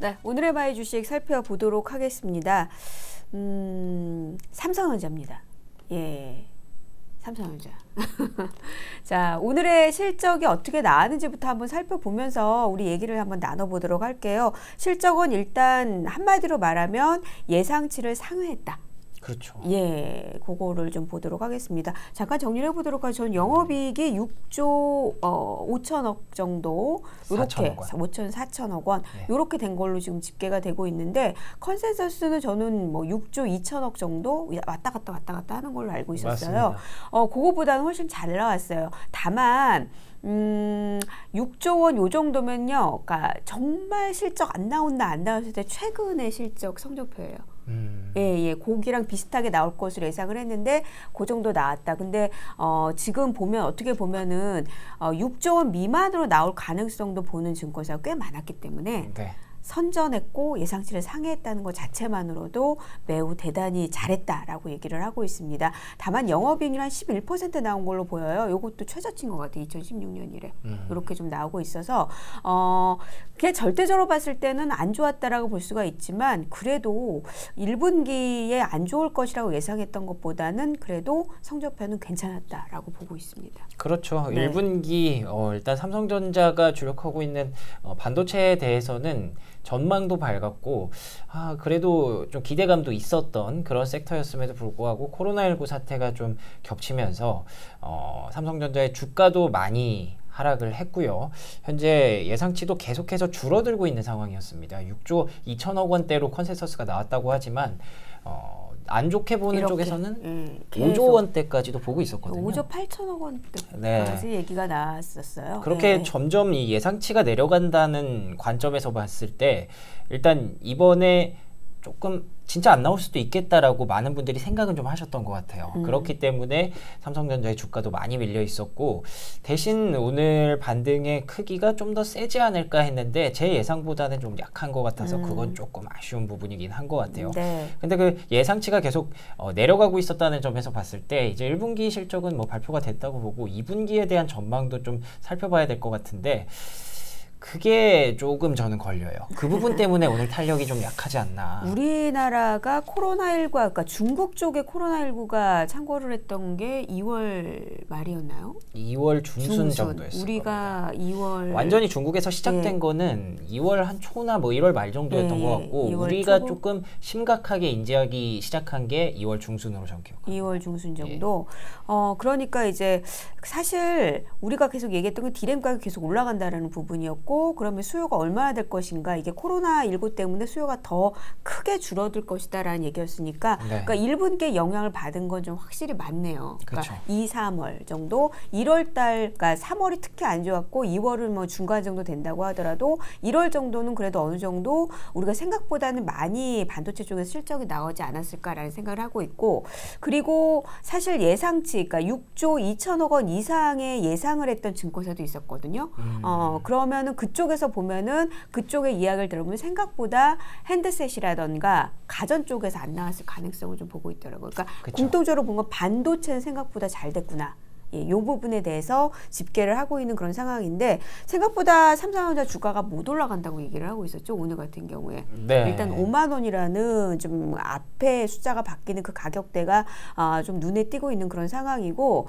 네, 오늘의 마이 주식 살펴보도록 하겠습니다. 음, 삼성전자입니다. 예. 삼성전자. 자, 오늘의 실적이 어떻게 나왔는지부터 한번 살펴보면서 우리 얘기를 한번 나눠보도록 할게요. 실적은 일단 한마디로 말하면 예상치를 상회했다. 그렇죠. 예, 그거를 좀 보도록 하겠습니다. 잠깐 정리를 해보도록 하죠. 전 영업이익이 6조 어, 5천억 정도 요렇게 4천억 원. 5천 4천억 원 네. 요렇게 된 걸로 지금 집계가 되고 있는데 컨센서스는 저는 뭐 6조 2천억 정도 왔다 갔다 왔다 갔다 하는 걸로 알고 있었어요. 맞습니다. 어, 그거보다는 훨씬 잘 나왔어요. 다만 음, 6조 원 요 정도면요. 그러니까 정말 실적 안 나온다 안 나왔을 때 최근의 실적 성적표예요. 음, 예, 예, 고기랑 비슷하게 나올 것으로 예상을 했는데 그 정도 나왔다. 근데 어, 지금 보면 어떻게 보면은 어, 6조 원 미만으로 나올 가능성도 보는 증권사가 꽤 많았기 때문에 네. 선전했고 예상치를 상회했다는 것 자체만으로도 매우 대단히 잘했다라고 얘기를 하고 있습니다. 다만 영업이익이 한11% 나온 걸로 보여요. 이것도 최저치인 것 같아요. 2016년 이래. 음. 이렇게 좀 나오고 있어서 어 그냥 절대적으로 봤을 때는 안 좋았다라고 볼 수가 있지만 그래도 1분기에 안 좋을 것이라고 예상했던 것보다는 그래도 성적표는 괜찮았다라고 보고 있습니다. 그렇죠. 네. 1분기 어, 일단 삼성전자가 주력하고 있는 어, 반도체에 대해서는 전망도 밝았고 아, 그래도 좀 기대감도 있었던 그런 섹터였음에도 불구하고 코로나19 사태가 좀 겹치면서 어, 삼성전자의 주가도 많이 하락을 했고요. 현재 예상치도 계속해서 줄어들고 있는 상황이었습니다. 6조 2천억 원대로 컨센서스가 나왔다고 하지만 어, 안 좋게 보는 이렇게, 쪽에서는 예, 5조 계속 원대까지도 보고 있었거든요. 5조 8천억 원대까지 네. 얘기가 나왔었어요. 그렇게 네. 점점 이 예상치가 내려간다는 관점에서 봤을 때 일단 이번에 조금 진짜 안 나올 수도 있겠다라고 많은 분들이 생각은 좀 하셨던 것 같아요. 음. 그렇기 때문에 삼성전자의 주가도 많이 밀려 있었고 대신 오늘 반등의 크기가 좀 더 세지 않을까 했는데 제 예상보다는 좀 약한 것 같아서 음. 그건 조금 아쉬운 부분이긴 한 것 같아요. 네. 근데 그 예상치가 계속 어, 내려가고 있었다는 점에서 봤을 때 이제 1분기 실적은 뭐 발표가 됐다고 보고 2분기에 대한 전망도 좀 살펴봐야 될 것 같은데 그게 조금 저는 걸려요. 그 부분 때문에 오늘 탄력이 좀 약하지 않나. 우리나라가 코로나19, 그러니까 중국 쪽에 코로나19가 창궐을 했던 게 2월 말이었나요? 2월 중순, 정도였어요. 우리가 2월 완전히 중국에서 시작된 예. 거는 2월 한 초나 뭐 1월 말 정도였던 예, 것 같고 2월 우리가 초고. 조금 심각하게 인지하기 시작한 게 2월 중순으로 저는 기억합니다. 2월 중순 예. 정도. 어 그러니까 이제 사실 우리가 계속 얘기했던 게 디램 가격이 계속 올라간다라는 부분이었고 그러면 수요가 얼마나 될 것인가 이게 코로나 19 때문에 수요가 더 크게 줄어들 것이다라는 얘기였으니까 네. 그러니까 1분기에 영향을 받은 건 좀 확실히 많네요. 그러니까 그쵸. 2, 3월 정도 1월 달 그러니까 3월이 특히 안 좋았고 2월은 뭐 중간 정도 된다고 하더라도 1월 정도는 그래도 어느 정도 우리가 생각보다는 많이 반도체 쪽에서 실적이 나오지 않았을까라는 생각을 하고 있고 그리고 사실 예상치 그러니까 6조 2천억 원 이상의 예상을 했던 증권사도 있었거든요. 음. 어 그러면은 그쪽에서 보면은 그쪽의 이야기를 들어보면 생각보다 핸드셋이라던가 가전 쪽에서 안 나왔을 가능성을 좀 보고 있더라고요. 그러니까 그쵸. 공통적으로 보면 반도체는 생각보다 잘 됐구나. 예, 요 부분에 대해서 집계를 하고 있는 그런 상황인데 생각보다 삼성전자 주가가 못 올라간다고 얘기를 하고 있었죠 오늘 같은 경우에 네. 일단 5만 원이라는 좀 앞에 숫자가 바뀌는 그 가격대가 아, 좀 눈에 띄고 있는 그런 상황이고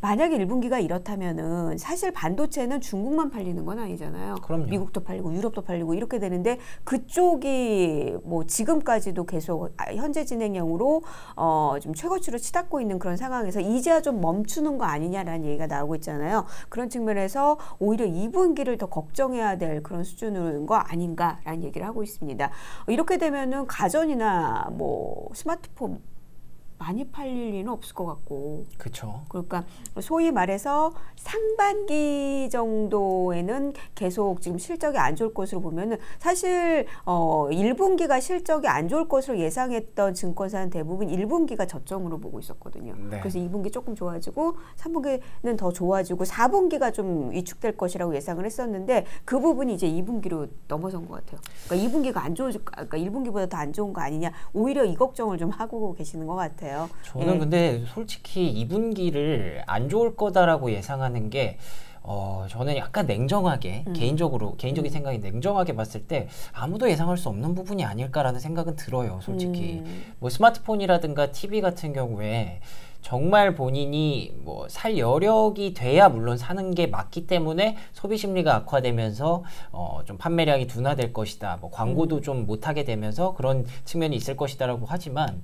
만약에 1분기가 이렇다면은 사실 반도체는 중국만 팔리는 건 아니잖아요. 그럼요. 미국도 팔리고 유럽도 팔리고 이렇게 되는데 그쪽이 뭐 지금까지도 계속 아, 현재 진행형으로 어, 좀 최고치로 치닫고 있는 그런 상황에서 이제야 좀 멈추는 거 아니냐 라는 얘기가 나오고 있잖아요. 그런 측면에서 오히려 2분기를 더 걱정해야 될 그런 수준인 거 아닌가라는 얘기를 하고 있습니다. 이렇게 되면은 가전이나 뭐 스마트폰 많이 팔릴 리는 없을 것 같고 그렇죠. 그러니까 소위 말해서 상반기 정도에는 계속 지금 실적이 안 좋을 것으로 보면은 사실 어 1분기가 실적이 안 좋을 것으로 예상했던 증권사는 대부분 1분기가 저점으로 보고 있었거든요. 네. 그래서 2분기 조금 좋아지고 3분기는 더 좋아지고 4분기가 좀 위축될 것이라고 예상을 했었는데 그 부분이 이제 2분기로 넘어선 것 같아요. 그러니까 2분기가 안 좋을 그러니까 1분기보다 더 안 좋은 거 아니냐 오히려 이 걱정을 좀 하고 계시는 것 같아요. 저는 예. 근데 솔직히 2분기를 안 좋을 거다라고 예상하는 게 어, 저는 약간 냉정하게 음. 개인적으로 개인적인 생각이 냉정하게 봤을 때 아무도 예상할 수 없는 부분이 아닐까라는 생각은 들어요, 솔직히. 음. 뭐 스마트폰이라든가 TV 같은 경우에 정말 본인이 뭐 살 여력이 돼야 물론 사는 게 맞기 때문에 소비 심리가 악화되면서 어 좀 판매량이 둔화될 것이다. 뭐 광고도 음. 좀 못하게 되면서 그런 측면이 있을 것이다라고 하지만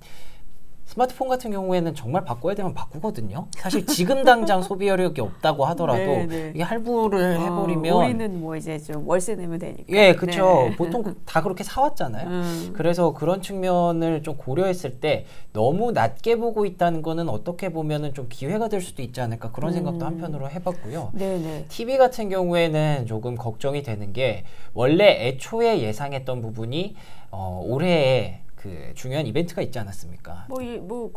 스마트폰 같은 경우에는 정말 바꿔야 되면 바꾸거든요. 사실 지금 당장 소비 여력이 없다고 하더라도 네, 네. 이게 할부를 해버리면 어, 우리는 뭐 이제 좀 월세 내면 되니까. 예, 그쵸. 네. 보통 다 그렇게 사왔잖아요. 음. 그래서 그런 측면을 좀 고려했을 때 너무 낮게 보고 있다는 거는 어떻게 보면은 좀 기회가 될 수도 있지 않을까 그런 생각도 음. 한편으로 해봤고요. 네네. TV 같은 경우에는 조금 걱정이 되는 게 원래 애초에 예상했던 부분이 어, 올해에 그 중요한 이벤트가 있지 않았습니까? 뭐, 이, 뭐.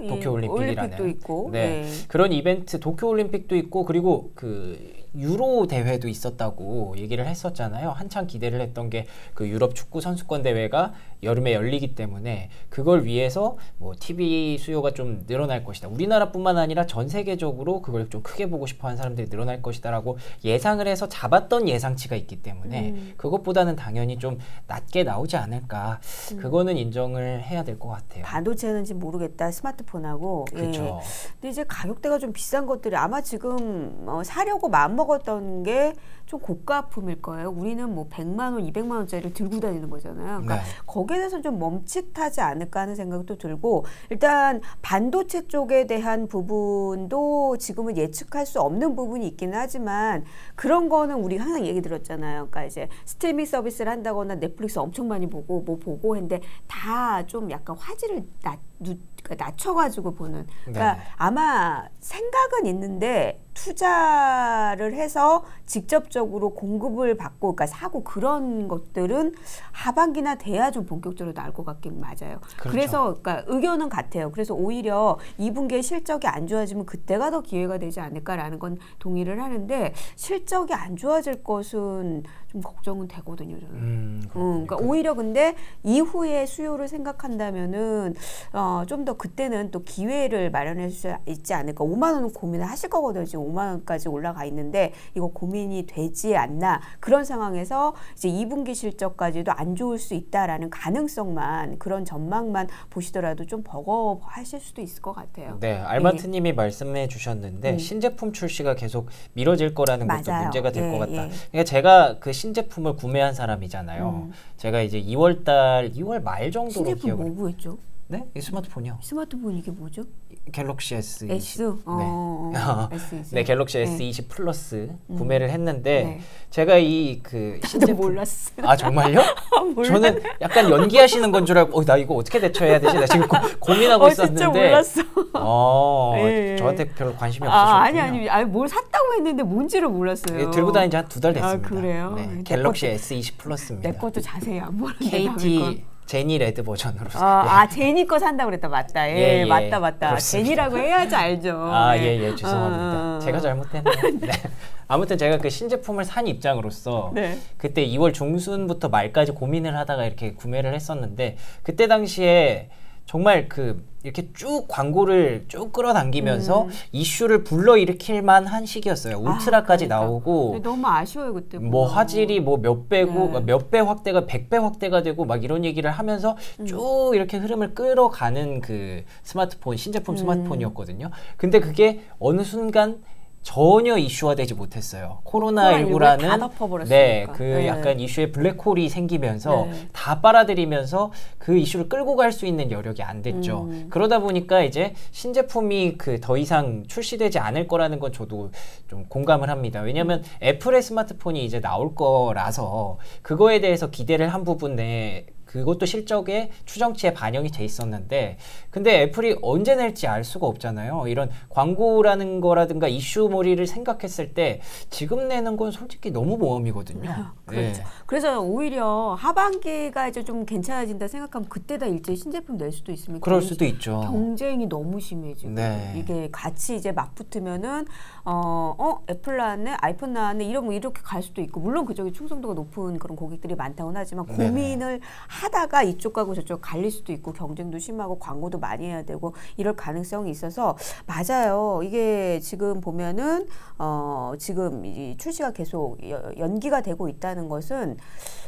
이 도쿄 올림픽이라는. 올림픽도 있고. 네. 그런 이벤트 도쿄 올림픽도 있고 그리고 그 유로 대회도 있었다고 얘기를 했었잖아요. 한창 기대를 했던 게 그 유럽 축구 선수권 대회가 여름에 열리기 때문에 그걸 위해서 뭐 TV 수요가 좀 늘어날 것이다. 우리나라뿐만 아니라 전 세계적으로 그걸 좀 크게 보고 싶어 하는 사람들이 늘어날 것이다라고 예상을 해서 잡았던 예상치가 있기 때문에 음. 그것보다는 당연히 좀 낮게 나오지 않을까. 음. 그거는 인정을 해야 될 것 같아요. 반도체는지 모르겠다. 스마트폰하고. 예. 그렇죠. 근데 이제 가격대가 좀 비싼 것들이 아마 지금 어, 사려고 마음 먹었던 게 좀 고가품일 거예요. 우리는 뭐 100만 원, 200만 원짜리를 들고 다니는 거잖아요. 그러니까 네. 거기에 대해서 좀 멈칫하지 않을까 하는 생각도 들고 일단 반도체 쪽에 대한 부분도 지금은 예측할 수 없는 부분이 있기는 하지만 그런 거는 우리가 항상 얘기 들었잖아요. 그러니까 이제 스트리밍 서비스를 한다거나 넷플릭스 엄청 많이 보고 뭐 보고 했는데 다 좀 약간 화질을 낮, 누, 그러니까 낮춰가지고 보는. 그러니까 네. 아마 생각은 있는데 투자를 해서 직접적으로 공급을 받고 그러니까 사고 그런 것들은 하반기나 돼야 좀 본격적으로 나올 것 같긴 맞아요. 그렇죠. 그래서 그러니까 의견은 같아요. 그래서 오히려 2분기에 실적이 안 좋아지면 그때가 더 기회가 되지 않을까라는 건 동의를 하는데 실적이 안 좋아질 것은 좀 걱정은 되거든요. 저는. 음, 음. 그러니까 오히려 근데 이후에 수요를 생각한다면은 어, 좀 더 그때는 또 기회를 마련할 수 있지 않을까. 5만 원은 고민을 하실 거거든요. 지금 5만 원까지 올라가 있는데 이거 고민이 되지 않나 그런 상황에서 이제 2분기 실적까지도 안 좋을 수 있다라는 가능성만 그런 전망만 보시더라도 좀 버거워하실 수도 있을 것 같아요. 네, 알마트님이 말씀해 주셨는데 음. 신제품 출시가 계속 미뤄질 거라는 것도 맞아요. 문제가 될 예, 것 같다. 예. 그러니까 제가 그 신제품을 구매한 사람이잖아요. 음. 제가 이제 2월 달, 2월 말 정도로 신제품 기억을. 뭐 구했죠? 네, 이 스마트폰이요. 스마트폰 이게 뭐죠? 갤럭시 S. S. 어, 어, 어. S. 네, 갤럭시 네. S20 플러스 구매를 했는데 네. 제가 이 그 신제품 몰랐어. 아 정말요? 몰라. 저는 약간 연기하시는 건 줄 알고 어, 나 이거 어떻게 대처해야 되지? 나 지금 고, 고민하고 어, 있었는데 진짜 몰랐어. 어, 예, 예. 저한테 별로 관심이 없으셨군요. 아, 아니 아니 아니 뭘 샀다고 했는데 뭔지를 몰랐어요. 예, 들고 다닌 지한 두달 아, 됐습니다. 그래요? 네, 내 갤럭시 것도- S20 플러스입니다. 내 것도 자세히 안 남의 KT 제니 레드 버전으로. 거. 아, 아 제니 거 산다고 그랬다 맞다. 예, 예, 예. 맞다 맞다. 그렇습니다. 제니라고 해야지 알죠. 아, 네. 예, 예, 죄송합니다. 어, 어, 제가 잘못했네요. 네. 아무튼 제가 그 신제품을 산 입장으로서 네. 그때 2월 중순부터 말까지 고민을 하다가 이렇게 구매를 했었는데 그때 당시에 정말 그 이렇게 쭉 광고를 쭉 끌어당기면서 이슈를 불러일으킬 만한 시기였어요. 울트라까지 음. 아, 그러니까. 나오고 너무 아쉬워요 그때. 뭐. 화질이 뭐 몇 배고 네. 몇배 확대가 백 배 확대가 되고 막 이런 얘기를 하면서 음. 쭉 이렇게 흐름을 끌어가는 그 스마트폰 음. 신제품 스마트폰이었거든요. 근데 그게 어느 순간 전혀 이슈화되지 못했어요. 코로나19를 다 코로나19라는 덮어버렸으니까. 네, 그 네. 약간 이슈에 블랙홀이 생기면서 네. 다 빨아들이면서 그 이슈를 끌고 갈 수 있는 여력이 안 됐죠. 음. 그러다 보니까 이제 신제품이 그 더 이상 출시되지 않을 거라는 건 저도 좀 공감을 합니다. 왜냐하면 애플의 스마트폰이 이제 나올 거라서 그거에 대해서 기대를 한 부분에 그것도 실적에 추정치에 반영이 돼 있었는데 근데 애플이 언제 낼지 알 수가 없잖아요. 이런 광고라는 거라든가 이슈몰이를 생각했을 때 지금 내는 건 솔직히 너무 모험이거든요. 그렇죠. 네. 그래서 오히려 하반기가 이제 좀 괜찮아진다 생각하면 그때다 일제 신제품 낼 수도 있으면 그럴 경- 수도 있죠. 경쟁이 너무 심해지고 네. 이게 같이 이제 맞붙으면은 어, 어 애플 나왔네 아이폰 나왔네 이러면 이렇게 갈 수도 있고 물론 그쪽에 충성도가 높은 그런 고객들이 많다고는 하지만 네네. 고민을 하다가 이쪽하고 저쪽 갈릴 수도 있고 경쟁도 심하고 광고도 많이 해야 되고 이럴 가능성이 있어서 맞아요. 이게 지금 보면은 어 지금 이 출시가 계속 여- 연기가 되고 있다는 것은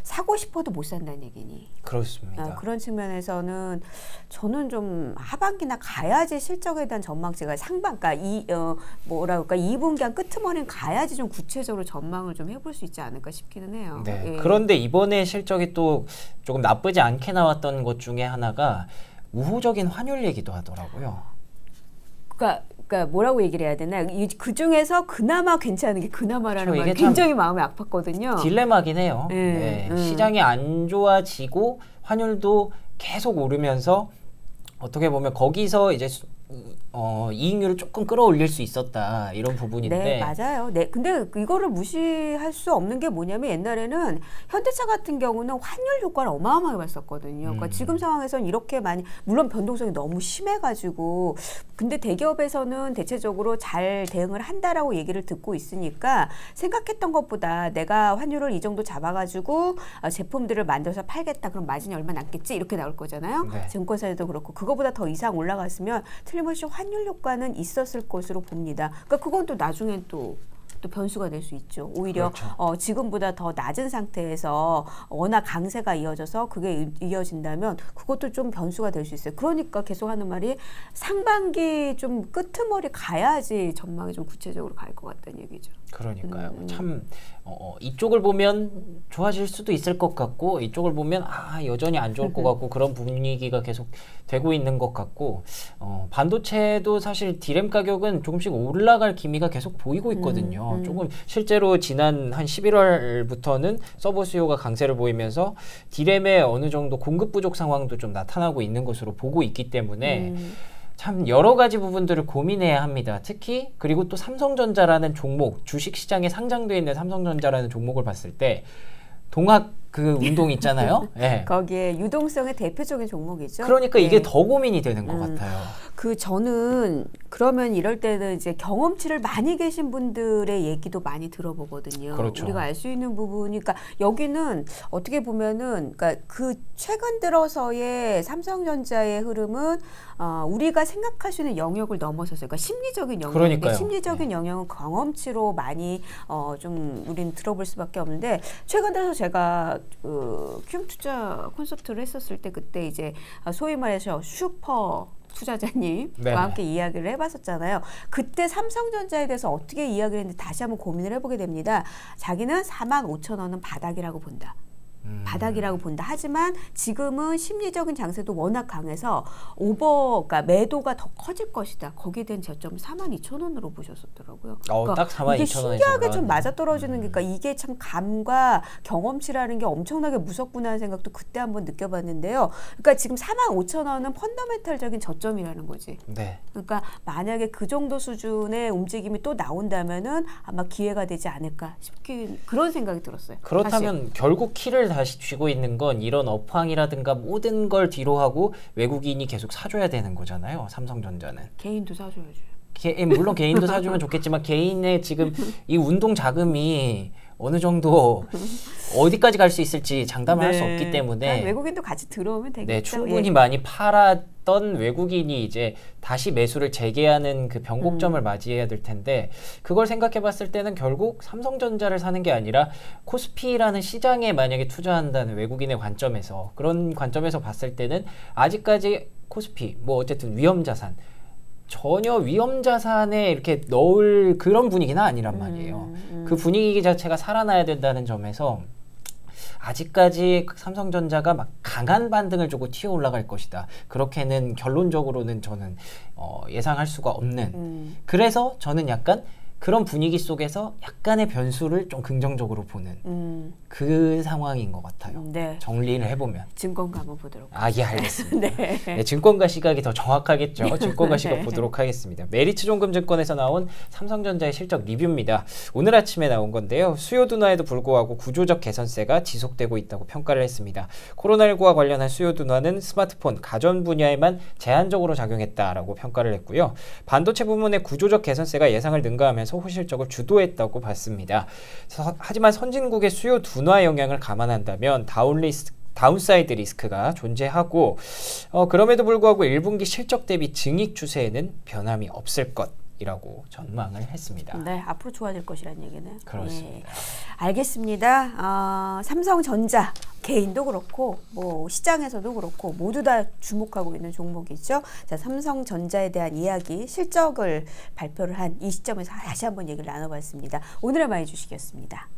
사고 싶어도 못 산다는 얘기니. 그렇습니다. 아, 그런 측면에서는 저는 좀 하반기나 가야지 실적에 대한 전망치가 상반, 그러니까 이 어, 뭐라 그럴까 2분기 한 끄트머리는 가야지 좀 구체적으로 전망을 좀 해볼 수 있지 않을까 싶기는 해요. 네. 예. 그런데 이번에 실적이 또 조금 나쁘지 않게 나왔던 것 중에 하나가 우호적인 환율 얘기도 하더라고요. 그러니까, 그러니까 뭐라고 얘기를 해야 되나? 그 중에서 그나마 괜찮은 게 그나마라는 참 굉장히 마음이 아팠거든요. 딜레마긴 해요. 네, 네, 음. 시장이 안 좋아지고 환율도 계속 오르면서 어떻게 보면 거기서 이제 어, 이익률을 조금 끌어올릴 수 있었다 이런 부분인데 네, 맞아요. 네, 근데 이거를 무시할 수 없는 게 뭐냐면 옛날에는 현대차 같은 경우는 환율 효과를 어마어마하게 봤었거든요. 그러니까 음. 지금 상황에서는 이렇게 많이 물론 변동성이 너무 심해가지고 근데 대기업에서는 대체적으로 잘 대응을 한다라고 얘기를 듣고 있으니까 생각했던 것보다 내가 환율을 이 정도 잡아가지고 아, 제품들을 만들어서 팔겠다 그럼 마진이 얼마 남겠지 이렇게 나올 거잖아요. 네. 증권사에도 그렇고 그거보다 더 이상 올라갔으면 틀림 없이 환율 효과는 있었을 것으로 봅니다. 그러니까 그건 또 나중엔 또. 또 변수가 될 수 있죠. 오히려 그렇죠. 어, 지금보다 더 낮은 상태에서 워낙 강세가 이어져서 그게 이- 이어진다면 그것도 좀 변수가 될 수 있어요. 그러니까 계속 하는 말이 상반기 좀 끄트머리 가야지 전망이 좀 구체적으로 갈 것 같다는 얘기죠. 그러니까요. 음. 참 어, 어, 이쪽을 보면 좋아질 수도 있을 것 같고 이쪽을 보면 아 여전히 안 좋을 것 같고 그런 분위기가 계속 되고 있는 것 같고 어, 반도체도 사실 디램 가격은 조금씩 올라갈 기미가 계속 보이고 있거든요. 음, 음. 조금 실제로 지난 한 11월부터는 서버 수요가 강세를 보이면서 디램의 어느 정도 공급 부족 상황도 좀 나타나고 있는 것으로 보고 있기 때문에 음. 참 여러 가지 부분들을 고민해야 합니다. 특히 그리고 또 삼성전자라는 종목, 주식 시장에 상장되어 있는 삼성전자라는 종목을 봤을 때 동학 그 운동 있잖아요. 예. 거기에 유동성의 대표적인 종목이죠. 그러니까 네. 이게 더 고민이 되는 것 음. 같아요. 그 저는 그러면 이럴 때는 이제 경험치를 많이 계신 분들의 얘기도 많이 들어보거든요. 그렇죠. 우리가 알 수 있는 부분이 그러니까 여기는 어떻게 보면은 그러니까 그 최근 들어서의 삼성전자의 흐름은 어, 우리가 생각할 수 있는 영역을 넘어섰어요. 그러니까 심리적인 그러니까요. 심리적인 영역은 경험치로 많이 어, 좀 우리는 들어볼 수밖에 없는데 최근 들어서 제가 그 큐움 투자 콘서트를 했었을 때 그때 이제 소위 말해서 슈퍼 투자자님과 네네. 함께 이야기를 해봤었잖아요. 그때 삼성전자에 대해서 어떻게 이야기를 했는지 다시 한번 고민을 해보게 됩니다. 자기는 4만 5천 원은 바닥이라고 본다. 음. 바닥이라고 본다. 하지만 지금은 심리적인 장세도 워낙 강해서 오버, 그러니까 매도가 더 커질 것이다. 거기에 대한 저점을 4만 2천 원으로 보셨었더라고요. 어, 딱42,000 이게 원에서 신기하게 좀. 맞아떨어지는 게, 음. 그러니까 이게 참 감과 경험치라는 게 엄청나게 무섭구나 하는 생각도 그때 한번 느껴봤는데요. 그러니까 지금 4만 5천 원은 펀더멘탈적인 저점이라는 거지. 네. 그러니까 만약에 그 정도 수준의 움직임이 또 나온다면은 아마 기회가 되지 않을까 싶긴 그런 생각이 들었어요. 사실. 그렇다면 결국 키를 다시 쥐고 있는 건 이런 업황이라든가 모든 걸 뒤로 하고 외국인이 계속 사줘야 되는 거잖아요. 삼성전자는. 개인도 사줘야죠. 개, 물론 개인도 사주면 좋겠지만 개인의 지금 이 운동 자금이 어느 정도 어디까지 갈 수 있을지 장담을 할수 없기 때문에 외국인도 같이 들어오면 되겠죠. 네, 충분히 예. 많이 팔 았던 외국인이 이제 다시 매수를 재개하는 그 변곡점을 음. 맞이해야 될 텐데 그걸 생각해 봤을 때는 결국 삼성전자를 사는 게 아니라 코스피라는 시장에 만약에 투자한다는 외국인의 관점에서 그런 관점에서 봤을 때는 아직까지 코스피 뭐 어쨌든 위험 자산 전혀 위험 자산에 이렇게 넣을 그런 분위기는 아니란 말이에요. 음, 음. 그 분위기 자체가 살아나야 된다는 점에서 아직까지 삼성전자가 막 강한 반등을 주고 튀어 올라갈 것이다. 그렇게는 결론적으로는 저는 어, 예상할 수가 없는. 음. 그래서 저는 약간 그런 분위기 속에서 약간의 변수를 좀 긍정적으로 보는 음, 그 상황인 것 같아요. 네. 정리를 해보면. 증권가 한번 보도록. 아, 예, 알겠습니다. 네. 네, 증권가 시각이 더 정확하겠죠. 증권가 시각 네. 보도록 하겠습니다. 메리츠 종금증권에서 나온 삼성전자의 실적 리뷰입니다. 오늘 아침에 나온 건데요. 수요 둔화에도 불구하고 구조적 개선세가 지속되고 있다고 평가를 했습니다. 코로나19와 관련한 수요 둔화는 스마트폰, 가전 분야에만 제한적으로 작용했다라고 평가를 했고요. 반도체 부문의 구조적 개선세가 예상을 능가하면 서 호실적을 주도했다고 봤습니다. 서- 하지만 선진국의 수요 둔화 영향을 감안한다면 down risk downside risk가 존재하고 어, 그럼에도 불구하고 1분기 실적 대비 증익 추세에는 변함이 없을 것 이라고 전망을 했습니다. 네, 앞으로 좋아질 것이라는 얘기네요. 그렇습니다. 예, 알겠습니다. 아, 삼성전자 개인도 그렇고 뭐 시장에서도 그렇고 모두 다 주목하고 있는 종목이죠. 자, 삼성전자에 대한 이야기, 실적을 발표를 한 이 시점에서 다시 한번 얘기를 나눠봤습니다. 오늘의 많이 주시겠습니다.